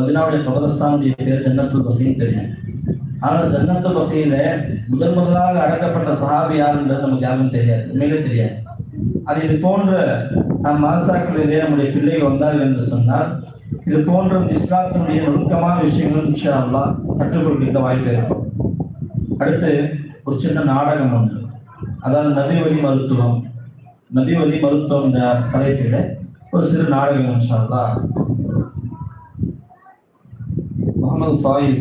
மதினாவுடைய கபரஸ்தானுடைய பேர் ஜன்னத்துல் பசீன் தெரியும். ஆனால் ஜன்னத்து பசீல முதன் முதலாக அடக்கப்பட்ட சஹாபி யாருன்றது நமக்கு யாருக்கும் தெரியாது. உண்மையிலே தெரியாது. அது இது போன்ற நம் மாசாக்களிலே நம்முடைய பிள்ளைகள் வந்தார்கள் என்று சொன்னால் இது போன்ற இஸ்லாத்தினுடைய நுணுக்கமான விஷயங்கள் இன்ஷா அல்லாஹ் கற்றுக் கொடுக்கின்ற வாய்ப்பு ஏற்படும் அடுத்து ஒரு சின்ன நாடகம் ஒன்று. அதாவது நபி வழி மருத்துவம். நபி வழி மருத்துவம் என்ற தலைப்பில் ஒரு சிறு நாடகம் இன்ஷா அல்லா Rahman faz?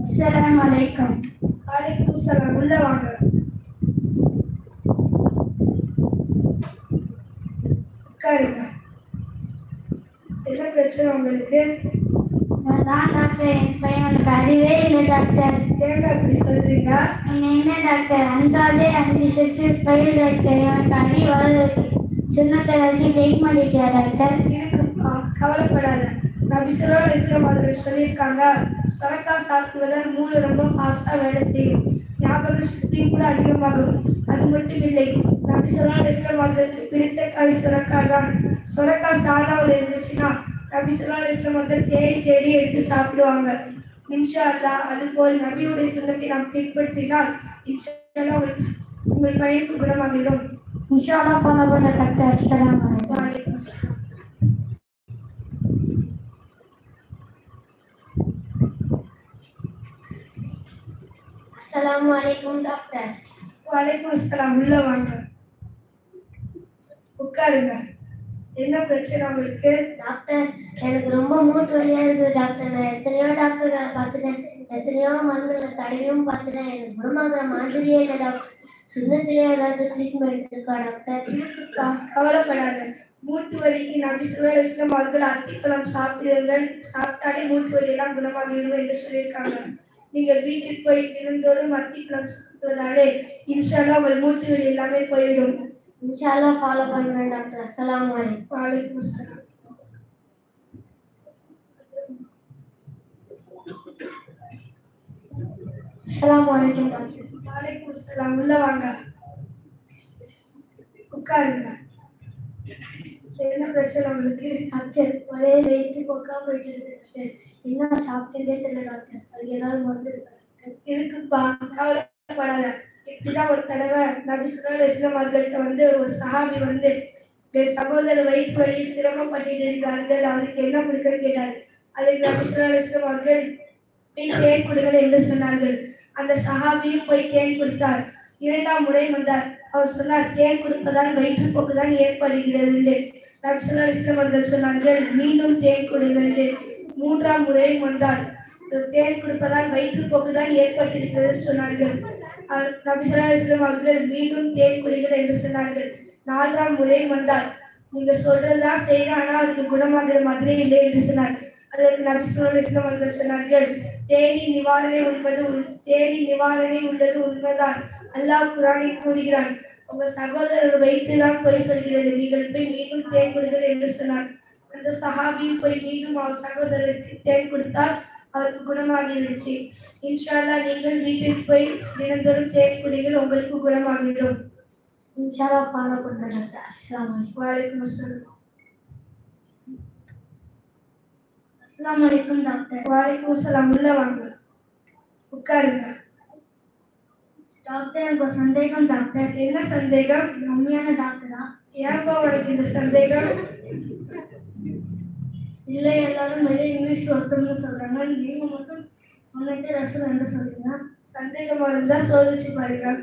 அஸ்ஸலாமு அலைக்கும் வலைக்கும் சலாம் உள்ள வாங்க. உட்காருங்க. என்ன பிரச்சனை உங்களுக்கு? நான் தான் டாக்டர் என் பையனுக்கு அறிவே இல்லை டாக்டர் ஏங்க அப்படி சொல்றீங்க? நீங்க என்ன டாக்டர் அஞ்சாவது அஞ்சு செட்டு ஃபைல் டாக்டர் எனக்கு அடி வளர்றது சின்னத்தை ஏதாச்சும் ட்ரீட்மெண்ட் வைக்கிறா டாக்டர் இருக்குப்பா கவலைப்படாத. நபி அலைஹி வஸல்லம் அவர்கள் சொல்லியிருக்காங்க. சொரக்கா சாப்பிடுவதால் மூளை ரொம்ப ஃபாஸ்டா வேலை செய்யும். ஞாபக சக்தியும் கூட அதிகமாகும். அது மட்டும் இல்லை நபி வஸல்லம் அவர்களுக்கு பிடித்த காய் சொரக்கா தான். சொரக்கா சாதாவில் இருந்துச்சுன்னா நபி வஸல்லம் அவர்கள் தேடி தேடி எடுத்து சாப்பிடுவாங்க. இன்ஷா அல்லாஹ் அதுபோல் நபியுடைய சுண்ணத்தை நாம் பின்பற்றினால் இன்ஷா அல்லாஹ் உங்கள் பையனுக்கு குணமாகிடும். இன்ஷால்லா ஃபாலோ பண்ண டாக்டர் அலைக்கும். வலைக்கும் அஸ்ஸலாம். அலைக்கும் டாக்டர் வலைக்கும் அஸ்ஸலாம் உள்ள வாங்க. உட்காருங்க. என்ன பிரச்சனை உங்களுக்கு? டாக்டர் எனக்கு ரொம்ப மூட்டு வலியா இருக்குது டாக்டர் நான் எத்தனையோ டாக்டர் நான் பார்த்துட்டேன். எத்தனையோ மருந்துகளை தடவியும் பார்த்துட்டேன். எனக்கு குணமாகிற மாதிரியே இல்லை டாக்டர் சுண்ணத்திலே ஏதாவது ட்ரீட்மெண்ட் இருக்கா டாக்டர் இருக்குப்பா கவலைப்படாத. மூட்டு வலிக்கு நபி அலைஹி வஸல்லம் அவர்கள் அத்திப்பழம் சாப்பிடுங்கள். சாப்பிட்டாலே மூட்டு வலி எல்லாம் குணமாகிவிடும் என்று சொல்லியிருக்காங்க. நீங்க வீட்டுக்கு போய் தினந்தோறும் அத்திப்பழம் சாப்பிடுவதாலே இன்ஷால்லா உங்கள் மூட்டு வலி எல்லாமே போய்விடும் இன்ஷால்லா ஃபாலோ பண்ணுறேன் டாக்டர் அலைக்கும். வலைக்கும் அஸ்ஸலாம். அஸ்ஸலாமு அலைக்கும் டாக்டர் வலைக்கும் அஸ்ஸலாம். உள்ள வாங்க. உட்காருங்க. என்ன பிரச்சனை உங்களுக்கு டாக்டர் ஒரே வயிற்று போக்கா போயிட்டு இருக்கு டாக்டர் என்ன சாப்பிட்டே தெரியல டாக்டர் அது ஏதாவது மருந்து இருக்குப்பா கவலைப்படாத. இப்படிதான் ஒரு தடவை நபி ஸல்லல்லாஹு அலைஹி வஸல்லம் வந்து ஒரு சஹாபி வந்து என் சகோதரர் வயிற்று வலி சிரமப்பட்டு இருக்கிறார்கள் அவருக்கு என்ன கொடுக்கன்னு கேட்டார். அதுக்கு நபி ஸல்லல்லாஹு அலைஹி வஸல்லம் அவர்கள் போய் தேன் கொடுங்கள் என்று சொன்னார்கள். அந்த சஹாபியும் போய் தேன் கொடுத்தார். இரண்டாம் முறை வந்தார். அவர் சொன்னார் தேன் கொடுப்பதால் வயிற்றுப்போக்கு தான் ஏற்படுகிறது நபிசல்லா இஸ்லாம் அவர்கள் சொன்னார்கள் மீண்டும் தேன் கொடுங்கள் மூன்றாம் முறையும் வந்தார் தேன் கொடுப்பதால் வயிற்றுப்போக்கு தான் ஏற்பட்டிருக்கிறது சொன்னார்கள். நபிசல்லா இஸ்லாம் அவர்கள் மீண்டும் தேன் குடிகள் என்று சொன்னார்கள். நான்காம் முறையும் வந்தார். நீங்க சொல்றதுதான் செய்யறேன் ஆனா அதுக்கு குணமாகிற மாதிரி இல்லை என்று சொன்னார். அதற்கு நபி வஸல்லம் அவர்கள் சொன்னார்கள் தேனி நிவாரணை உண்பது உண்- தேனி நிவாரணை உள்ளது உண்மைதான். அல்லாஹ் குரானில் கூறுகிறான் உங்க சகோதரர் வயிற்று தான் போய் சொல்கிறது நீங்கள் போய் மீண்டும் தேன் கொடுங்கள் என்று சொன்னார். அந்த சஹாபியும் போய் மீண்டும் அவர் சகோதரருக்கு தேன் கொடுத்தார் அவருக்கு குணமாகிவிடுச்சு. இன்ஷா அல்லாஹ் நீங்கள் வீட்டிற்கு போய் தினந்தோறும் தேன் குடிங்கள் உங்களுக்கு குணமாகிவிடும். இன்ஷால்லா ஃபாலோ அஸ்ஸலாமு அலைக்கும். வலைக்கும் அஸ்ஸலாம். அஸ்ஸலாமு அலைக்கும் டாக்டர். வலைக்கும் அஸ்ஸலாம். உள்ள வாங்க. உட்காருங்க. டாக்டர் எனக்கு ஒரு சந்தேகம் டாக்டர். என்ன சந்தேகம்? உண்மையான டாக்டரா? ஏன்பா உனக்கு இந்த சந்தேகம்? இல்லை எல்லாரும் வெளியே இங்கிலீஷ் ஒருத்தவங்க சொல்றாங்க. நீங்க மட்டும் சொன்னதே ரசம் என்ன சொல்றீங்க சந்தேகமா இருந்தா சோதிச்சு பாருங்க.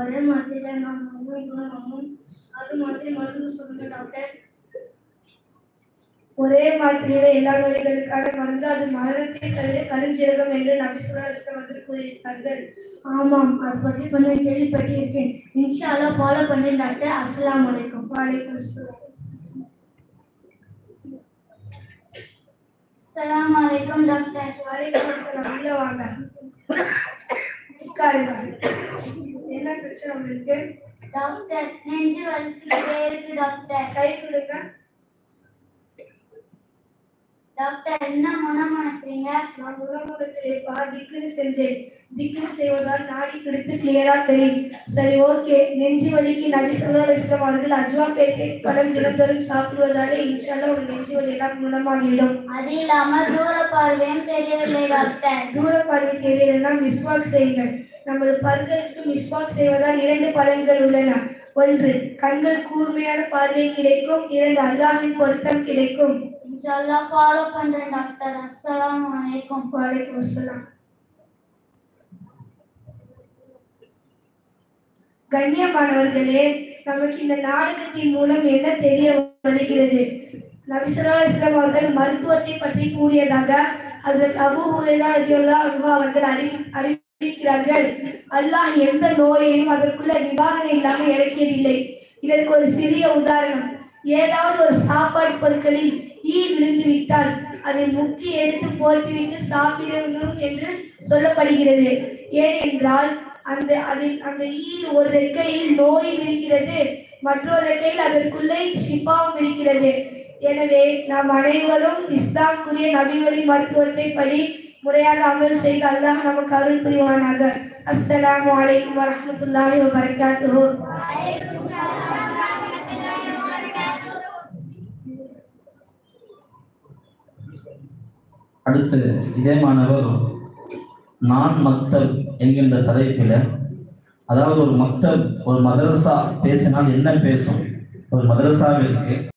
ஒரே மாதிரி நான் அம்மும் அம்மும் அது மாதிரி மருந்து சொல்லுங்க டாக்டர். ஒரே மாத்திரையில எல்லா நோய்களுக்கான மருந்து அது மரணத்தை தவிர கருஞ்சிரகம் என்று நபி வஸல்லம் அவர்கள் கூறியிருக்கிறார்கள் ஆமாம் அதை பற்றி கொஞ்சம் கேள்விப்பட்டிருக்கேன். இன்ஷா அல்லாஹ் ஃபாலோ பண்ணேன் டாக்டர். அஸ்ஸலாமு அலைக்கும். வலைக்கும் அஸ்ஸலாம். அஸ்ஸலாமு அலைக்கும் டாக்டர். வலைக்கும் அஸ்ஸலாம். உள்ள வாங்க. உட்காருங்க என்ன பிரச்சனை உங்களுக்கு? டாக்டர் நெஞ்சு வலிச்சுக்கிட்டே இருக்கு டாக்டர். கை கொடுங்க. டாக்டர் என்ன மனம் அனுப்புறீங்க நான் உடம்புக்கு பாதிக்கு செஞ்சேன் திக்ரு செய்வதால் நாடி பிடிப்பு கிளியரா தெரியும். சரி ஓகே நெஞ்சு வலிக்கு நபி அலைஹி வஸல்லம் அவர்கள் அஜ்வா பேட்டை பழம் தினந்தோறும் சாப்பிடுவதாலே இன்ஷால்லா உங்க நெஞ்சு வலி எல்லாம் குணமாகிவிடும். அது இல்லாம தூர பார்வையும் தெரியவில்லை டாக்டர். தூர பார்வை தெரியலன்னா மிஸ்வாக் செய்யுங்கள். நமது பற்களுக்கு மிஸ்வாக் செய்வதால் இரண்டு பலன்கள் உள்ளன. ஒன்று கண்கள் கூர்மையான பார்வை கிடைக்கும். இரண்டு அல்லாஹின் பொருத்தம் கிடைக்கும். இன்ஷா அல்லாஹ் ஃபாலோ பண்றேன் டாக்டர். அஸ்ஸலாமு அலைக்கும். வலைக்கும் அஸ்ஸலாம். கண்ணியமானவர்களே நமக்கு இந்த நாடகத்தின் மூலம் என்ன தெரிய வருகிறது? நபிசல்லா இஸ்லாம் அவர்கள் மருத்துவத்தை பற்றி கூறியதாக ஹசரத் அபு ஹுரைரா ரலியல்லாஹு அவர்கள் அறிவி அறிவிக்கிறார்கள். அல்லாஹ் எந்த நோயையும் அதற்குள்ள நிவாரணம் இல்லாமல் இறக்கியதில்லை. இதற்கு ஒரு சிறிய உதாரணம். ஏதாவது ஒரு சாப்பாடு பொருட்களில் ஈ விழுந்து விட்டால் அதை முக்கி எடுத்து போட்டுவிட்டு சாப்பிடணும் என்று சொல்லப்படுகிறது. ஏனென்றால் அந்த அதில் அந்த ஈல் ஒரு ரெக்கையில் நோய் இருக்கிறது மற்றொரு ரெக்கையில் அதற்குள்ளே ஷிஃபாவும் இருக்கிறது. எனவே நாம் அனைவரும் இஸ்லாமுக்குரிய நபிவழி மருத்துவத்தை படி முறையாக அமல் செய்து அல்லாஹ் நமக்கு அருள் புரிவானாக. அஸ்ஸலாமு அலைக்கும் வரஹ்மத்துல்லாஹி வபரகாத்துஹு. அடுத்து இதே மாணவர் நான் மக்தப் என்கின்ற தலைப்பில் அதாவது ஒரு மக்தப் ஒரு மதரசா பேசினால் என்ன பேசும்? ஒரு மதரசாவிற்கு